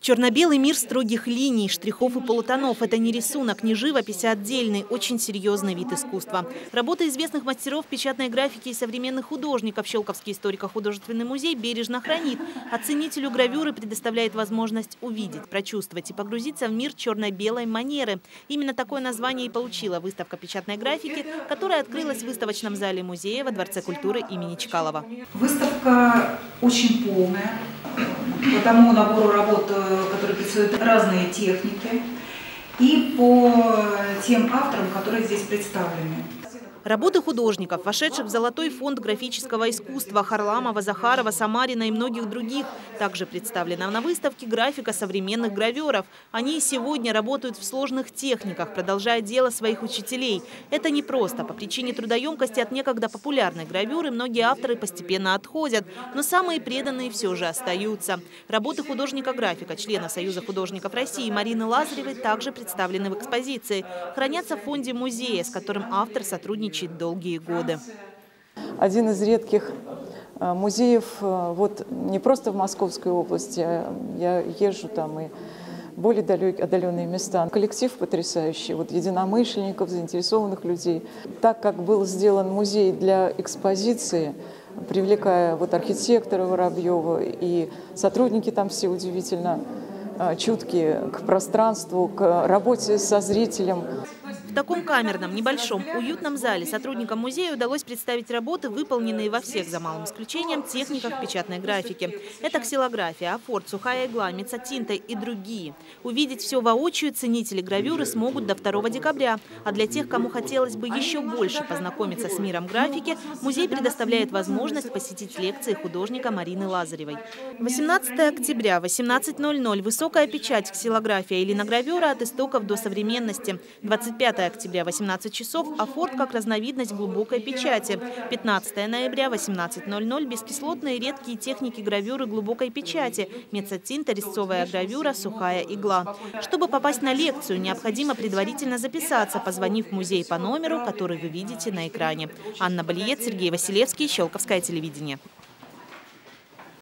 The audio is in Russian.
Черно-белый мир строгих линий, штрихов и полутонов – это не рисунок, не живопись, а отдельный, очень серьезный вид искусства. Работы известных мастеров печатной графики и современных художников Щелковский историко-художественный музей бережно хранит. Оценителю гравюры предоставляет возможность увидеть, прочувствовать и погрузиться в мир черно-белой манеры. Именно такое название и получила выставка печатной графики, которая открылась в выставочном зале музея во Дворце культуры имени Чкалова. Выставка очень полная по тому набору работ, э, которые представляют разные техники, и по тем авторам, которые здесь представлены. Работы художников, вошедших в Золотой фонд графического искусства Харламова, Захарова, Самарина и многих других, также представлена на выставке графика современных граверов. Они сегодня работают в сложных техниках, продолжая дело своих учителей. Это непросто. По причине трудоемкости от некогда популярной гравюры многие авторы постепенно отходят, но самые преданные все же остаются. Работы художника-графика, члена Союза художников России Марины Лазаревой также представлены в экспозиции. Хранятся в фонде музея, с которым автор сотрудничает сотрудничает долгие годы. Один из редких э, музеев, э, вот не просто в Московской области, а я езжу там и более отдаленные места. Коллектив потрясающий, вот единомышленников, заинтересованных людей. Так как был сделан музей для экспозиции, привлекая вот архитектора Воробьева и сотрудники там все удивительно э, чуткие к пространству, к работе со зрителем. В таком камерном, небольшом, уютном зале сотрудникам музея удалось представить работы, выполненные во всех, за малым исключением, техниках печатной графики. Это ксилография, афорт, сухая игла, мецатинта и другие. Увидеть все воочию ценители гравюры смогут до 2 декабря. А для тех, кому хотелось бы еще больше познакомиться с миром графики, музей предоставляет возможность посетить лекции художника Марины Лазаревой. 18 октября, 18.00. Высокая печать, ксилография или награвюра от истоков до современности. 25 октября 18 часов афорт как разновидность глубокой печати. 15 ноября 18.00 бескислотные редкие техники гравюры глубокой печати. Мецатинта, резцовая гравюра, сухая игла. Чтобы попасть на лекцию, необходимо предварительно записаться, позвонив в музей по номеру, который вы видите на экране. Анна Балиет, Сергей Василевский, Щелковское телевидение.